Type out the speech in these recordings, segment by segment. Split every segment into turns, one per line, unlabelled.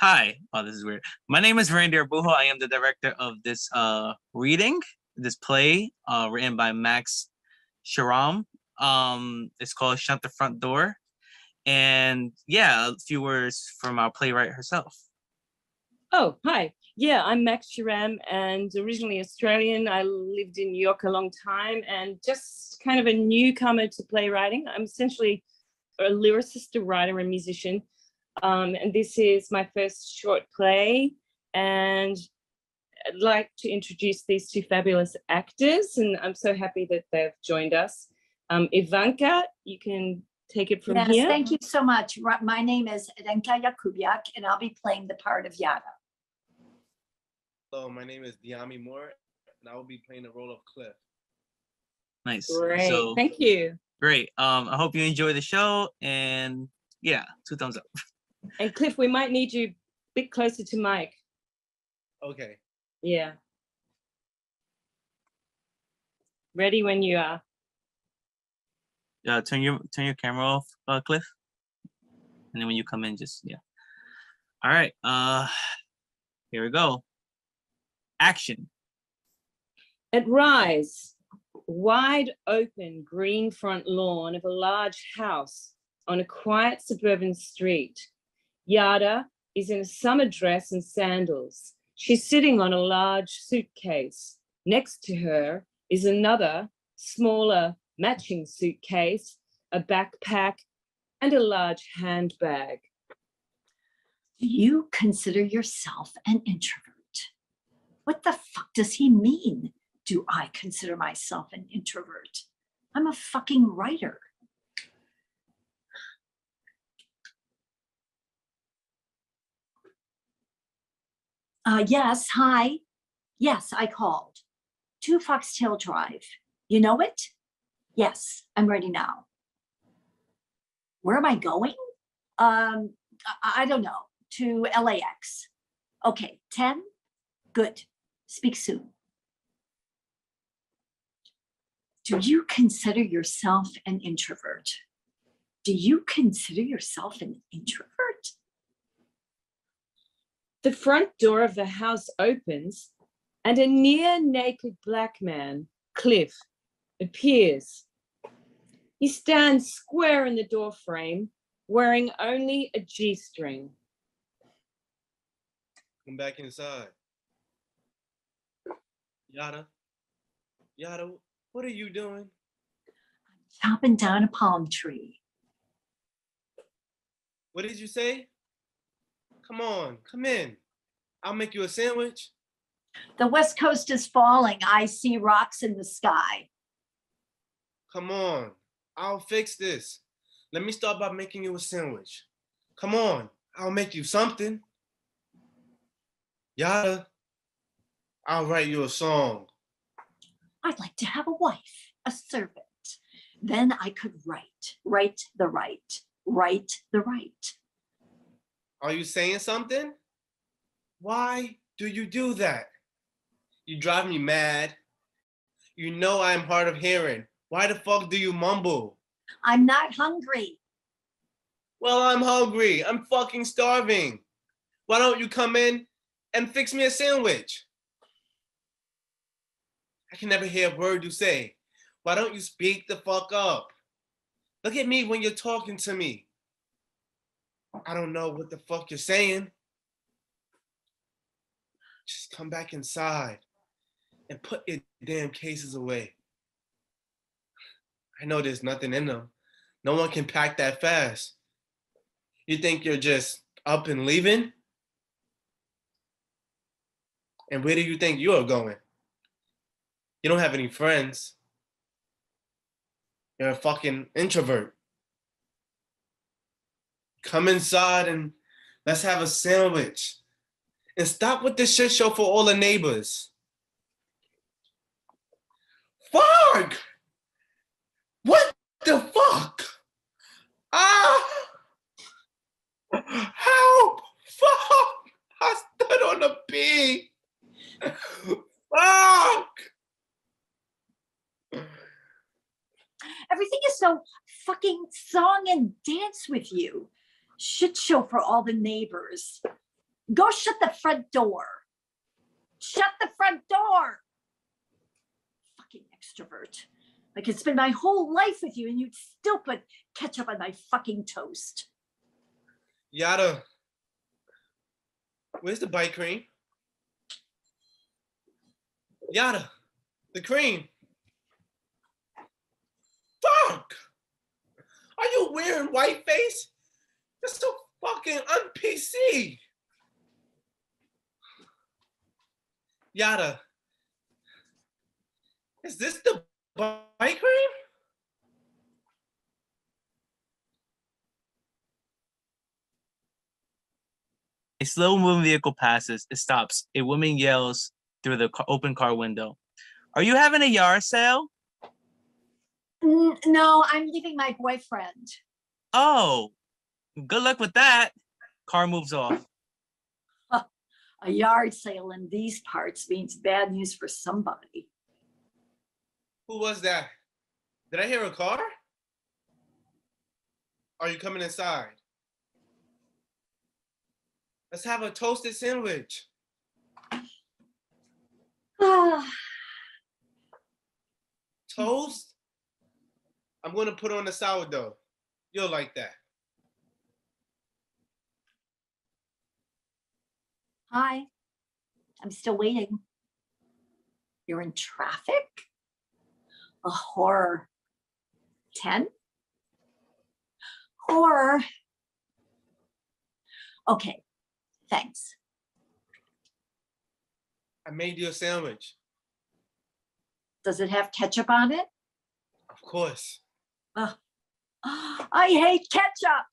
Hi. Oh, this is weird. My name is Randy Arbujo. I am the director of this uh reading, this play, uh written by Max Sharam. Um, it's called Shut the Front Door. And yeah, a few words from our playwright herself.
Oh, hi. Yeah, I'm Max Sharam and originally Australian. I lived in New York a long time and just kind of a newcomer to playwriting. I'm essentially a lyricist, a writer, a musician. Um, and this is my first short play. And I'd like to introduce these two fabulous actors. And I'm so happy that they've joined us. Um, Irenka, you can take it from
Yes,
here.
thank you so much. My name is Irenka Jakubiak and I'll be playing the part of Yada.
Hello, my name is Dyamee Moore, and I will be playing the role of Cliff.
Nice.
Great.
So
Thank you.
great. Um, I hope you enjoy the show and yeah, two thumbs up.
And Cliff, we might need you a bit closer to Mike.
Okay.
Yeah. Ready when you are.
Yeah, turn your turn your camera off, uh, Cliff. And then when you come in, just yeah. All right. Uh, here we go. Action.
At Rise, wide open green front lawn of a large house on a quiet suburban street. Yada is in a summer dress and sandals. She's sitting on a large suitcase. Next to her is another smaller matching suitcase, a backpack, and a large handbag.
Do you consider yourself an introvert? What the fuck does he mean? Do I consider myself an introvert? I'm a fucking writer. Uh, yes, hi. Yes, I called. Two Foxtail Drive. You know it? Yes, I'm ready now. Where am I going? Um, I, I don't know. To LAX. Okay, 10? Good. Speak soon. Do you consider yourself an introvert? Do you consider yourself an introvert?
The front door of the house opens and a near naked black man, Cliff, appears. He stands square in the door frame, wearing only a G string.
Come back inside. Yada. Yada, what are you doing?
I'm chopping down a palm tree.
What did you say? Come on, come in. I'll make you a sandwich.
The West Coast is falling. I see rocks in the sky.
Come on, I'll fix this. Let me start by making you a sandwich. Come on, I'll make you something. Yada, I'll write you a song.
I'd like to have a wife, a servant. Then I could write, write the right, write the right.
Are you saying something? Why do you do that? You drive me mad. You know I'm hard of hearing. Why the fuck do you mumble?
I'm not hungry.
Well, I'm hungry. I'm fucking starving. Why don't you come in and fix me a sandwich? I can never hear a word you say. Why don't you speak the fuck up? Look at me when you're talking to me. I don't know what the fuck you're saying. Just come back inside and put your damn cases away. I know there's nothing in them. No one can pack that fast. You think you're just up and leaving? And where do you think you are going? You don't have any friends. You're a fucking introvert. Come inside and let's have a sandwich. And stop with this shit show for all the neighbors. Fuck! What the fuck? Ah! Help! Fuck! I stood on a pee. Fuck!
Everything is so fucking song and dance with you. Shit show for all the neighbors. Go shut the front door. Shut the front door. Fucking extrovert. I could spend my whole life with you and you'd still put ketchup on my fucking toast.
Yada. Where's the bite cream? Yada. The cream. Fuck! Are you wearing white face? That's so fucking un-PC. Yada. Is this the bike cream?
A slow moving vehicle passes. It stops. A woman yells through the ca- open car window. Are you having a yard sale?
N- no, I'm leaving my boyfriend.
Oh, good luck with that. Car moves off.
A yard sale in these parts means bad news for somebody.
Who was that? Did I hear a car? Are you coming inside? Let's have a toasted sandwich.
Ah,
Toast? I'm gonna put on the sourdough. You'll like that.
Hi, I'm still waiting. You're in traffic? A horror. 10? Horror. Okay, thanks.
I made you a sandwich.
Does it have ketchup on it?
Of course.
Oh, I hate ketchup.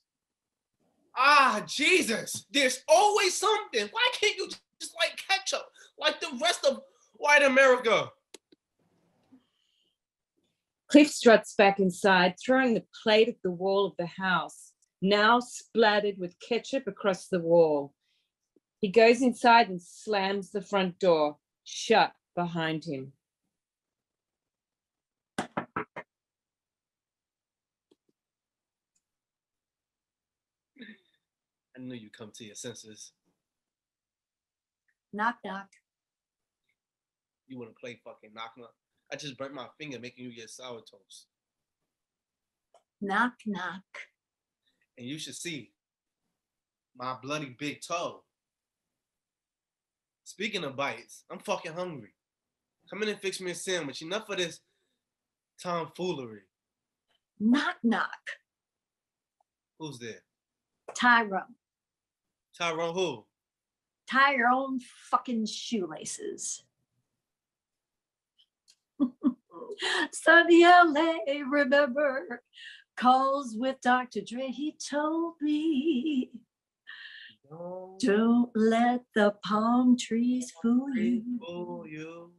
Ah, Jesus. There's always something. Why can't you just like ketchup like the rest of white America?
Cliff struts back inside, throwing the plate at the wall of the house, now splattered with ketchup across the wall. He goes inside and slams the front door shut behind him.
I knew you'd come to your senses.
Knock, knock.
You wanna play fucking knock knock? I just burnt my finger making you get sour toast.
Knock, knock.
And you should see my bloody big toe. Speaking of bites, I'm fucking hungry. Come in and fix me a sandwich. Enough of this tomfoolery.
Knock, knock.
Who's there?
Tyrone.
Tyrone who?
Tie your own fucking shoelaces. Sunny LA, remember, calls with Dr. Dre. He told me,
Don't
don't let the palm trees fool you.
fool you.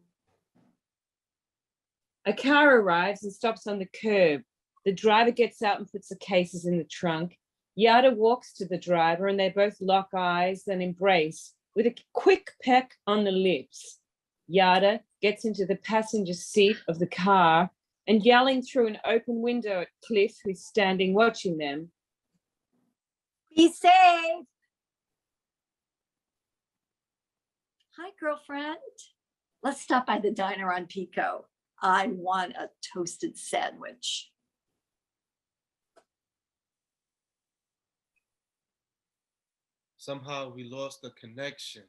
A car arrives and stops on the curb. The driver gets out and puts the cases in the trunk. Yada walks to the driver and they both lock eyes and embrace with a quick peck on the lips. Yada gets into the passenger seat of the car and yelling through an open window at Cliff, who's standing watching them.
Be safe. Hi, girlfriend. Let's stop by the diner on Pico. I want a toasted sandwich.
Somehow we lost the connection.